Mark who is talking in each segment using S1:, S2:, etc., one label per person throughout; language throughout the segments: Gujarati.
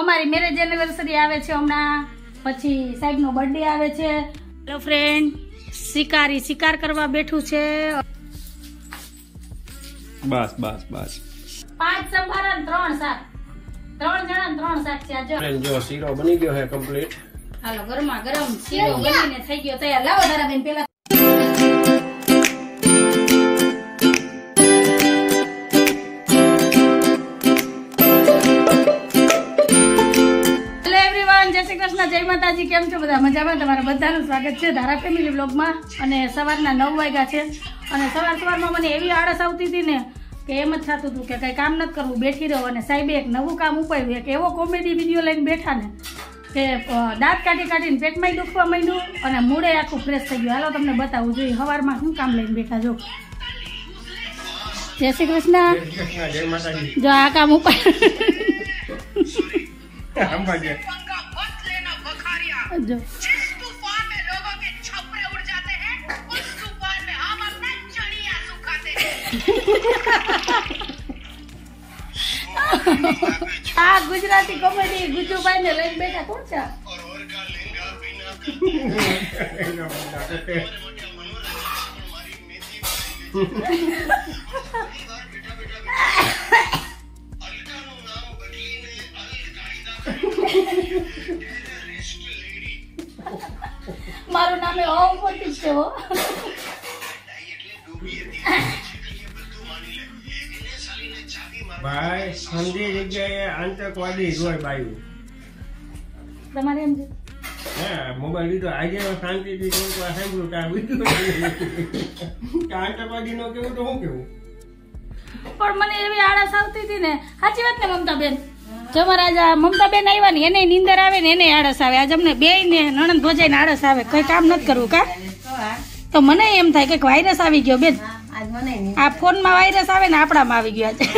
S1: અમારી મેરેજ એનિવર્સરી આવે છે હમણાં. પછી સાહેબનો બર્થડે આવે છે. હેલો ફ્રેન્ડ શિકારી શિકાર કરવા બેઠું છે.
S2: બસ બસ બસ.
S1: પાંચ સંભારા ને ત્રણ શાક. ત્રણ જણા ત્રણ શાક છે આજે. જો
S2: શીરો બની ગયો છે કમ્પ્લીટ
S1: હાલો ગરમા ગરમ શીરો બનીને થઈ ગયો તૈયાર. લાવો ધારાબેન પેલા માતાજી કેમ છો? બધા મજામાં? તમારા બધાનું સ્વાગત છે ધારા ફેમિલી બ્લોગમાં અને સવારના નવ વાગ્યા છે. અને સવાર સવારમાં મને એવી આળસ આવતી હતી ને કે એમ જ થતું હતું કે કંઈ કામ નથી કરવું બેઠી રહો. અને સાહેબે એક નવું કામ ઉપાડ્યું. એક એવો કોમેડી વીડિયો લઈને બેઠા ને કે દાંત કાઢી કાઢીને પેટમાં દુખવા માંડ્યું અને મૂળે આખું ફ્રેશ થઈ ગયું. હાલો તમને બતાવવું જોઈએ. સવારમાં શું કામ લઈને બેઠા જો જય શ્રી કૃષ્ણ. જો આ કામ ઉપર
S3: जिस तूफ़ान में लोगों के छपरे उड़ जाते हैं उस तूफ़ान में हम अपना
S1: जड़ी आँसू खाते हैं। हाँ गुजराती कॉमेडी भाई बैठा कौन નામ એ ઓમ મોટી છે હો.
S2: ભાઈ સમજી જગ્યાએ આતંકવાદી જ હોય બાયું.
S1: તમારે એમ
S2: હે મોબાઈલ લીધો. આજે શાંતિથી સાંભળ્યું કે આ વીડિયો આતંકવાદી નો કેવું તો હું કેવું?
S1: પણ મને એવી આળસ આવતી હતી ને. સાચી વાત ને મમતા બેન? જો મારા આજે આ મમતા બેન આવ્યા ને એને નીંદર આવે ને એને આળસ આવે. આજે અમને બે ને નણંદ ભોજાઈને આળસ આવે. કઈ કામ નથી કરવું કા? તો મને એમ થાય કે વાયરસ આવી ગયો બેન. આ ફોનમાં વાયરસ આવે ને આપણામાં આવી ગયો આજે.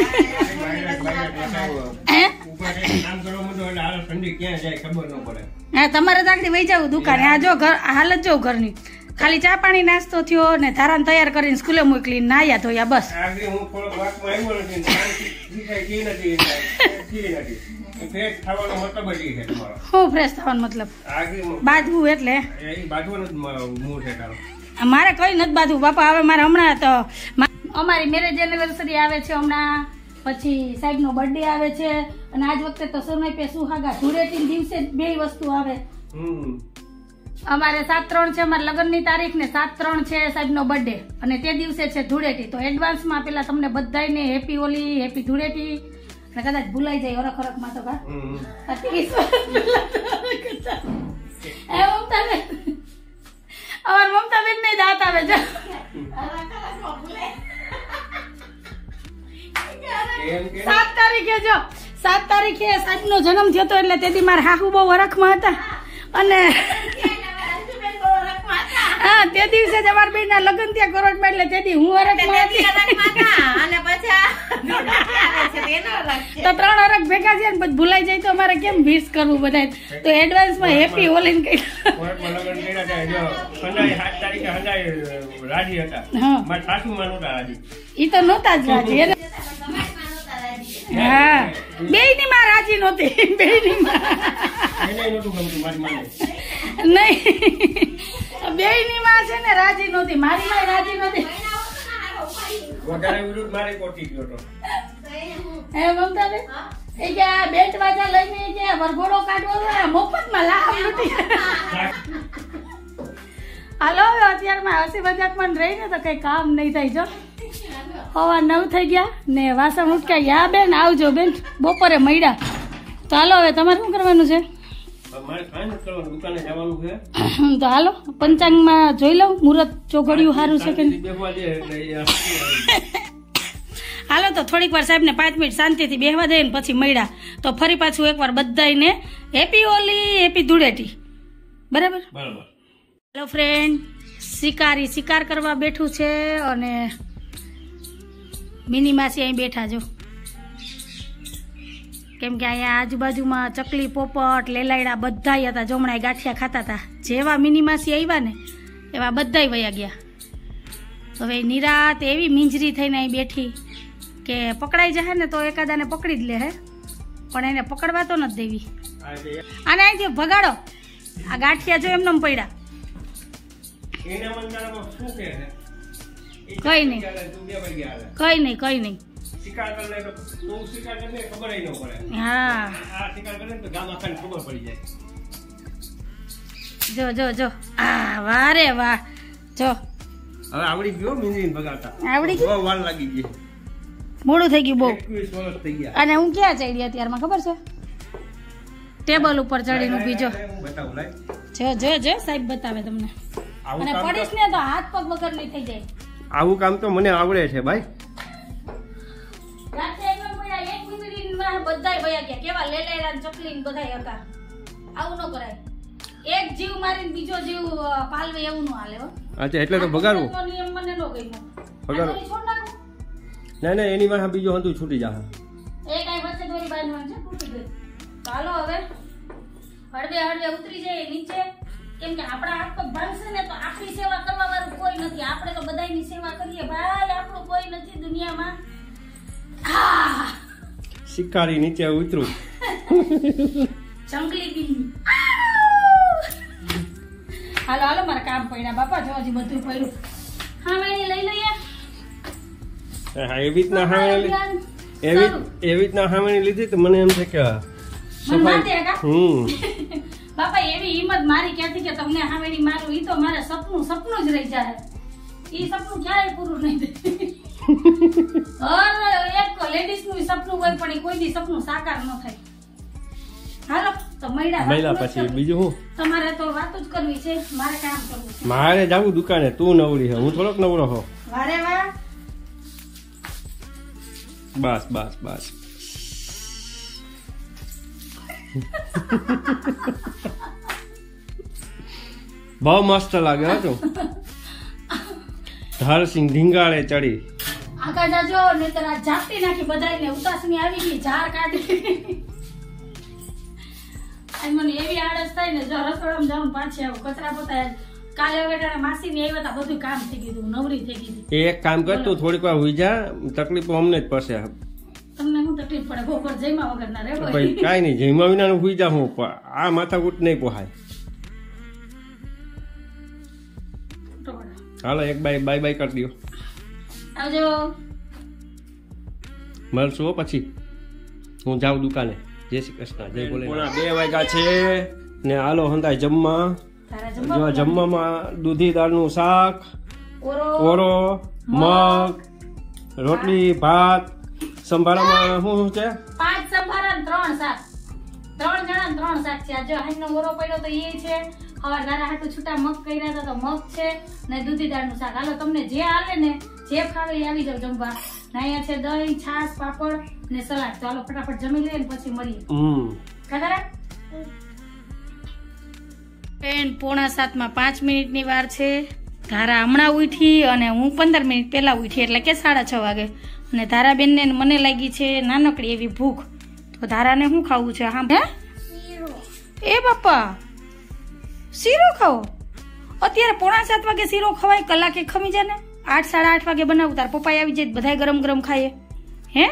S1: હે?
S2: ઊભા થઈને કામ કરવા માંડો એટલે હાલ ઠંડી ક્યાં જાય ખબર ન પડે
S1: હા તમારે આગળ વહી જવું દુકાને. આ જો ઘર હાલત જો ઘરની. ખાલી ચા પાણી નાસ્તો થયો ને ધારાને તૈયાર કરીને સ્કૂલે મોકલી નાયા ધોયા બસ.
S2: હું ફ્રેશ થવાનો મતલબ
S1: બાજવું એટલે. મારે કઈ નથી બાજવું. બાપા હવે મારે હમણાં તો અમારી મેરેજ એનિવર્સરી આવે છે હમણાં. પછી સાહેબનો બર્થડે આવે છે. અને આજ વખતે તો સોનાઈ પે સુહાગા ધૂળેટી દિવસે જ બે વસ્તુ આવે. અમારે સાત ત્રણ છે અમારા લગ્નની તારીખ ને સાત ત્રણ છે સાહેબનો બર્થડે અને તે દિવસે છે ધૂળેટી. તો એડવાન્સમાં પેલા તમને બધાયને હેપી ઓલી હેપી ધૂળેટી. અને કદાચ ભૂલાઈ જાય હરખ હરખમાં તો કા? ત્રીસ અમાર મમતા બેન ને દાંત આવે છે. સાત તારીખે જો. સાત તારીખે સાહેબ નો જન્મ થયો એટલે તેથી મારા હાહુ બહુ હરખમાં હતા. અને હા તે દિવસે જ અમાર બેન ના લગ્ન ત્યાં કરોડમાં એટલે તેથી હું હરખમાં હતી. તો ત્રણ અરગ ભેગા છે ને પછી ભૂલાઈ જાય તો અમારે કેમ વિશ કરવું બધા તો એડવાન્સમાં હેપી હોલી ને કહી ઈ તો નહોતા જ રાજી એને હા. બે ની માં રાજી નહોતી બે ની માં નહીં. બે માં છે ને રાજી નહોતી મારી માં રાજી નહોતી.
S2: વધારે વિરુદ્ધ મારે કોટી ગયો તો.
S1: હે મમતા બેન એ કે આ બેટ વાજા લઈને કે વરઘોડો કાઢવો છે ને મફતમાં લાભ લૂટી. હાલો હવે અત્યારમાં હસી મજાક પણ રહીને તો કઈ કામ નહીં થાય જો. હવા નવ થઈ ગયા ને વાસણ ઉટકાઈ યા બેન આવજો બેન બપોરે મળ્યા. તો હાલો હવે તમારે શું કરવાનું છે? તો હાલો પંચાંગમાં જોઈ લઉં મુહૂર્ત ચોઘડિયું સારું છે કે. હાલો તો થોડીક વાર સાહેબને પાંચ મિનિટ શાંતિથી બેહવા દે ને પછી મળ્યા. તો ફરી પાછું એકવાર બધાને હેપી ઓલી હેપી ધૂળેટી. બરાબર?
S2: બરાબર.
S1: હેલો ફ્રેન્ડ શિકારી શિકાર કરવા બેઠું છે અને મિની માસી અહીં બેઠા જો. કેમ કે અહીંયા આજુબાજુમાં ચકલી પોપટ લેલાયડા બધાય હતા જમણા ગાંઠિયા ખાતા હતા. જેવા મિનિમાસી આવ્યા ને એવા બધાય વયા ગયા. હવે નિરાત એવી મીંજરી થઈને અહીં બેઠી કે પકડાઈ જશે ને તો એકાદાને પકડી જ લે હે. પણ એને પકડવા તો નથી દેવી. આને અહીંથી ભગાડો. આ ગાંઠિયા જો એમને પડ્યા. કઈ નહીં. કઈ નહીં કઈ નહીં.
S2: શિકાર કરી લે તો તું શિકાર કરી લે ખબર ન પડે.
S1: હા.
S2: આ શિકાર કરે તો ગામ આખાને ખબર પડી જાય.
S1: જો જો જો. આ વાહ રે વાહ. જો.
S2: હવે આવડી ગયો મીંદડીને ભગાડતા.
S1: આવડી ગયું?
S2: વાર લાગી ગઈ.
S1: મોડું થઈ ગયું બહુ.
S2: એકવીસ વર્ષ થઈ ગયા.
S1: અને હું ક્યાં ચડી અત્યારમાં ખબર છે? ટેબલ ઉપર ચડીને ઊભી જો.
S2: બતાવું લાય.
S1: જો જો જો સાહેબ બતાવે તમને. અને પડીશ ને તો હાથ પગ વગર નહીં થઈ જાય.
S2: આવું કામ તો મને આવડે છે ભાઈ.
S1: એક વીજળીમાં બધાય વયા ગયા. કેવા લેલેરા ચકલી ને બધાય હતા. આવું ન કરાય. એક જીવ મારીને બીજો જીવ પાલવે એવું ન હાલે હો.
S2: અચ્છા એટલે તો ભગાડવું.
S1: તો નિયમ મને ન ગમ્યો.
S2: ભગાડવું.
S1: આ.
S2: ના ના એની વાહ બીજો હંતુ છૂટી જા
S1: એ કાઈ વચ્ચે દોરી બાંધવાની છે તૂટી ગઈ ચાલો હવે. હળવે હળવે ઉતરી જાય નીચે. કેમ કે આપણા હાથ પગ ભાંગશે ને તો આપણી સેવા કરવા વાળું કોઈ નથી. આપણે તો બધાની સેવા કરીએ. ભાઈ આપણું કોઈ નથી દુનિયામાં. આહ!
S2: શિકારી નીચે ઉતરું.
S1: જંગલી બિલ્લી. હાલો હાલો મારા કામ પડ્યા. બાપા જો હજી બધું પડ્યું. હા મેં લઈ લઈએ.
S2: હા એવી રીતના હામે એવી એવી રીતના હામેની લીધી તો મને એમ છે કે
S1: મન
S2: હમ.
S1: બાપા એવી હિંમત મારી ક્યાંથી કે તમને હામેડી મારું ઈ તો મારે સપનું સપનું જ રહી જાય. ઈ સપનું ક્યારેય પૂરું નહીં થાય. લેડીઝનું સપનું હોય પણ કોઈ દી સપનું સાકાર ન થાય. હાલો તો મહિલા
S2: મહિલા પછી બીજું હું?
S1: તમારે તો વાત જ કરવી છે મારે કામ કરવું છે.
S2: મારે જાવું દુકાને તું નવરી હે હું થોડોક નવડો હો.
S1: વારે વા
S2: બસ બસ બસ. બહુ મસ્ત લાગે હતું ધારસિંહ ધરસિંહ ઢીંગાળે ચડી.
S1: જાજો નહીતર આ ઝાપટી નાખી બધાને ઉતાસની આવી ગઈ ઝાર કાઢી. આજ મને એવી આળસ થાય ને જો રસોડામાં જાઉં પાછી આવું કચરા પોતા કાલે વગેરે માસી ને આવ્યા બધું કામ થઈ ગયું નવરી થઈ ગઈ
S2: એક કામ કર તું થોડીક વાર હુઈ જા તકલીફો અમને જ પડશે.
S1: તમને શું તકલીફ પડે? બપોર જઈમાં વગર ના રહેવો
S2: ભાઈ કાંઈ નહીં જઈમાં વિના હુઈ જા હું આ માથા માથાકૂટ નહીં પોહાય. હાલો એક બાય બાય બાય કરી દો
S1: આવજો.
S2: મળશું પછી? હું જાઉં દુકાને. જય શ્રી કૃષ્ણ જય બોલે બે વાગ્યા છે. ને હાલો હંધાય જમવા. જો
S1: જમવા
S2: જમવામાં દૂધી દાળનું શાક
S1: ઓરો
S2: ઓરો મગ રોટલી ભાત. સંભારામાં શું શું છે?
S1: પાંચ સંભારા ત્રણ શાક. ત્રણ જણા ત્રણ શાક છે. આ જો હાઈનો ઓરો પડ્યો તો એ છે. હવે નાના હાટુ છૂટા મગ કર્યા હતા તો મગ છે ને દૂધી દાળનું શાક. હાલો તમને જે હાલે ને જે ખાવે એ આવી જાવ જમવા. નાયા છે દહીં છાશ પાપડ ને સલાડ. ચાલો ફટાફટ જમી લઈએ પછી મળીએ.
S2: હમ.
S1: ખરા બેન પોણા સાતમાં પાંચ મિનિટની વાર છે. ધારા હમણાં ઉઠી અને હું પંદર મિનિટ પહેલા ઉઠી એટલે કે સાડા છ વાગે. અને ધારાબેનને ને મને લાગી છે નાનકડી એવી ભૂખ. તો ધારાને શું ખાવું છે? હા? હે એ બાપા શીરો ખાવો અત્યારે પોણા સાત વાગે શીરો ખવાય કલાકે ખમી જાય ને? આઠ સાડા આઠ વાગે બનાવું, તાર પપ્પા આવી જાય બધા ગરમ ગરમ ખાઈએ. હે?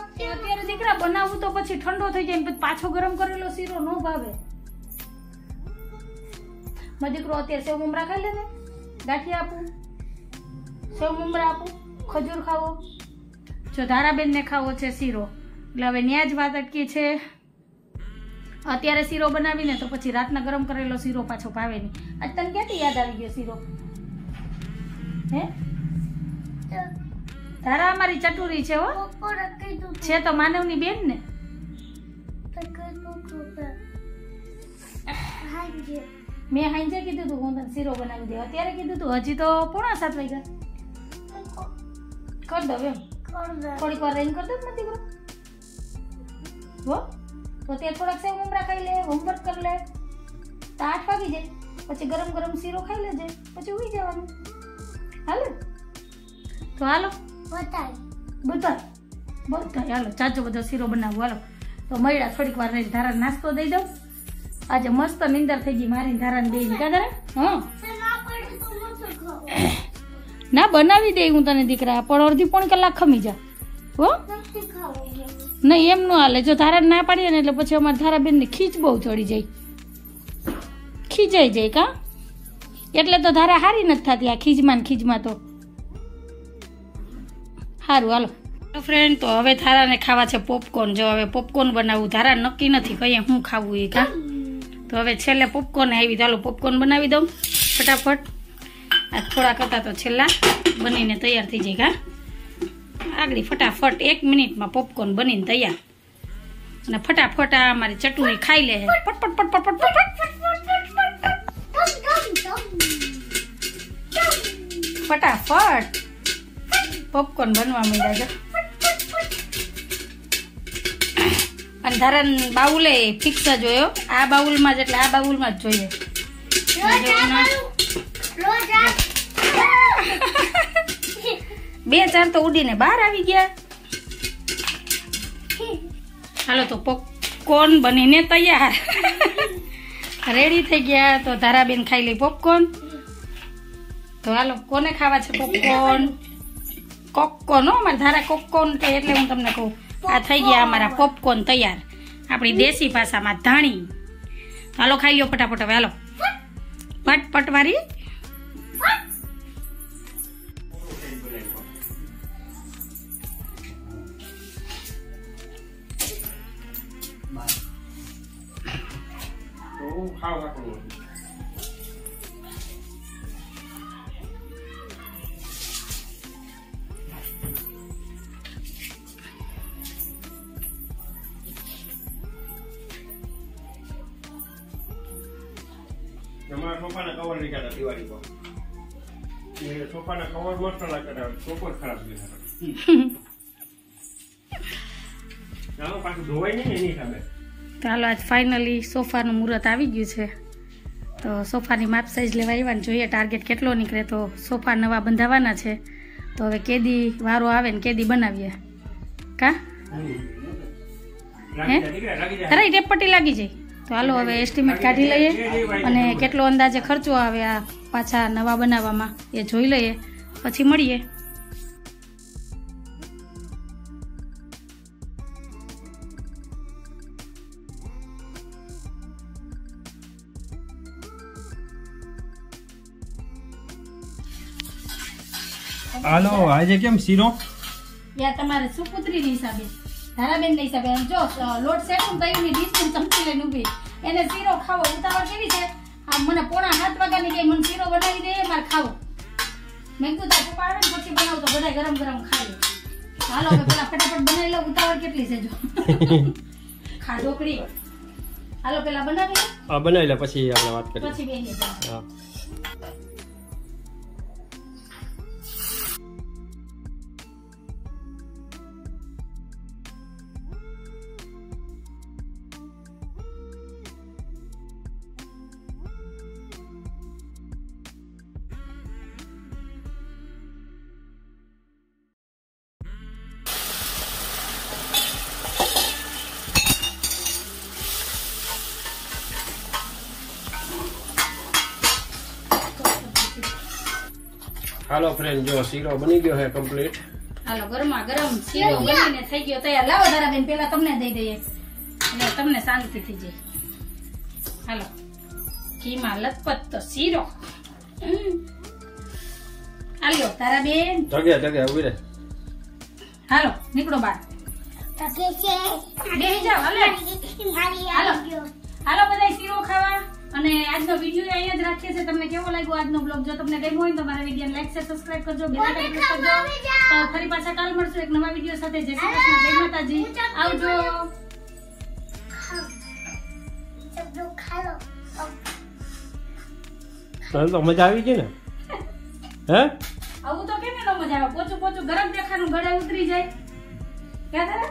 S1: અત્યારે દીકરા બનાવું તો પછી ઠંડો થઈ જાય પાછો ગરમ કરેલો શીરો ન ભાવે. મારો દીકરો અત્યારે સેવ મમરા ખાઈ લે ને ગાંઠી આપું, સેવ મમરા આપું, ખજૂર ખાવો. જો ધારાબેનને ખાવો છે શીરો. એટલે હવે ન્યા જ વાત અટકી છે. અત્યારે શીરો બનાવીને તો પછી રાતના ગરમ કરેલો શીરો પાછો ભાવે નહીં. આજ તને ક્યાંથી યાદ આવી ગયો શીરો? હે? ધારા અમારી ચટુરી છે હો. છે તો માનવની બેન ને? મેં હાંજે કીધું તું હું તને શીરો બનાવી દે અત્યારે કીધું તું હજી તો પોણા સાત વાગ્યા. કર દઉં એમ. થોડીક વાર રહીને કર દઉં ને દીકરો હો? તો તે થોડાક સેવ મમરા ખાઈ લે હોમવર્ક કરી લે. તો આઠ વાગી જાય. પછી ગરમ ગરમ શીરો ખાઈ લેજે. પછી ઉઈ જવાનું. હાલો? તો હાલો. બધા બધા હાલો ચાચો બધો શીરો બનાવો. હાલો. તો મળ્યા થોડીક વાર રહીને ધારા નાસ્તો દઈ દઉં. આજે મસ્ત નિંદર થઈ ગઈ મારી ધારાને બે કા ધારા? હા. ના બનાવી દે હું તને દીકરા પણ અડધી પોણ કલાક ખમી જા. હો? નહીં એમ ન હાલે. જો ધારા ના પાડીએ ને એટલે પછી અમારે ધારાબેનને ખીચ બહુ ચડી જાય. ખીજાઈ જાય કા? એટલે તો ધારા હારી નથી થતી આ ખીજમાં ખીજમાં તો. સારું હાલો. ફ્રેન્ડ તો હવે ધારાને ખાવા છે પોપકોર્ન જો હવે પોપકોર્ન બનાવવું, ધારા નક્કી નથી કહીએ હું ખાવું એ કા. તો હવે છેલ્લે પોપકોર્ન આવી ચાલો પોપકોર્ન બનાવી દઉં, ફટાફટ. આ થોડા કરતા તો છેલ્લા બનીને તૈયાર થઈ જાય કા. આગળ ફટાફટ એક મિનિટમાં પોપકોર્ન બનીને તૈયાર. અને ફટાફટ આ મારી ચટણી ખાઈ લે પટપટ પટપટ પટ ફટાફટ. પોપકોર્ન બનવા માંડ્યા છે. અને ધારણ બાઉલે ફિક્સ જ જોયો. આ બાઉલમાં જ એટલે આ બાઉલમાં જ જોઈએ. બે ચાર તો ઉડીને બહાર આવી ગયા. હાલો તો પોપકોર્ન બનીને તૈયાર. રેડી થઈ ગયા તો ધારાબેન ખાઈ લઈ પોપકોર્ન તો હાલો, કોને ખાવા છે પોપકોર્ન કોપકોર્ન હો, અમારે ધારા કોપકોર્ન કે એટલે હું તમને કહું, આ થઈ ગયા અમારા પોપકોર્ન તૈયાર. આપણી દેશી ભાષામાં ધાણી. હાલો, ખાઈ લ્યો ફટાફટ હવે, હાલો. પટ
S2: પટવારી. ખાવ રાખું સોફાના કવર હતા દિવાળી પર. એ સોફાના કવર મસ્ત લાગતા સોફો ખરાબ ગયા ચાલો
S1: આજ ફાઇનલી સોફાનું મુહૂર્ત આવી ગયું છે. તો સોફાની માપ સાઈઝ લેવા આવ્યા ને જોઈએ ટાર્ગેટ કેટલો નીકળે તો સોફા નવા બંધાવાના છે. તો હવે કેદી વારો આવે ને કેદી બનાવીએ. કા?
S2: હે?
S1: અરે ટેપ પટ્ટી લાગી જાય. તો હાલો હવે એસ્ટિમેટ કાઢી લઈએ અને કેટલો અંદાજે ખર્ચો આવે આ પાછા નવા બનાવવામાં એ જોઈ લઈએ. પછી મળીએ.
S2: હાલો આજે કેમ શીરો?
S1: યા તમારે સુપુત્રીની હિસાબે. ધારાબેનના હિસાબે. આમ જો લોટ શેકું ડીશ ને ચમચી લઈને ઊભી. એને શીરો ખાવો. ઉતાવળ કેવી છે? આ મને પોણા સાત વાગ્યાની ગઈ મને શીરો બનાવી દે મારે ખાવો. મેં કીધું તાર પપ્પા આવે ને પછી બનાવું. તો બધા ગરમ ગરમ ખાઈએ હાલો હવે પેલા ફટાફટ બનાવી લો. ઉતાવળ કેટલી છે જો. ખા ઢોકળી. હાલો પેલા બનાવી લો.
S2: બનાવી લે પછી આપણે વાત કરીએ.
S1: પછી બેહીએ.
S2: હા. હાલો ફ્રેન્ડ જો શીરો બની ગયો છે કમ્પ્લીટ
S1: હાલો ગરમા ગરમ શીરો બનીને થઈ ગયો તૈયાર. લાવો ધારાબેન પેલા તમને દઈ દઈએ. એટલે તમને શાંતિ થઈ જાય. હાલો ઘીમાં લથપથ તો શીરો. હમ. તારા બેન.
S2: જગ્યા જગ્યા ઊભી રહે.
S1: હાલો નીકળો બાર બેસી જાઓ હાલો. હાલો. હાલો બધા શીરો ખાવા. અને આજનો વીડિયો અહીંયા જ રાખીએ છીએ. તમને કેવો લાગ્યો આજનો બ્લોગ જો તમને ગમ્યો હોય તો મારા વીડિયો લાઈક શેર સબસ્ક્રાઇબ કરજો. બેલ આઇકન પ્રેસ કરજો. તો ફરી પાછા કાલ મળશું એક નવા વીડિયો સાથે. જય શ્રી કૃષ્ણ જય માતાજી. આવજો.
S2: તને તો મજા આવી ગઈ ને? હે?
S1: આવું તો કેમ ન મજા આવે? પોચું પોચું ગરમ દેખાનું ગળે ઉતરી જાય. ક્યાં તારે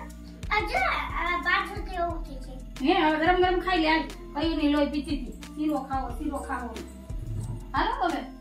S1: હે, હવે ગરમ ગરમ ખાઈ લે, હાલ. કયું ની લોહી પીતી હતી. શીરો ખાવો શીરો ખાવો. હાલો હવે.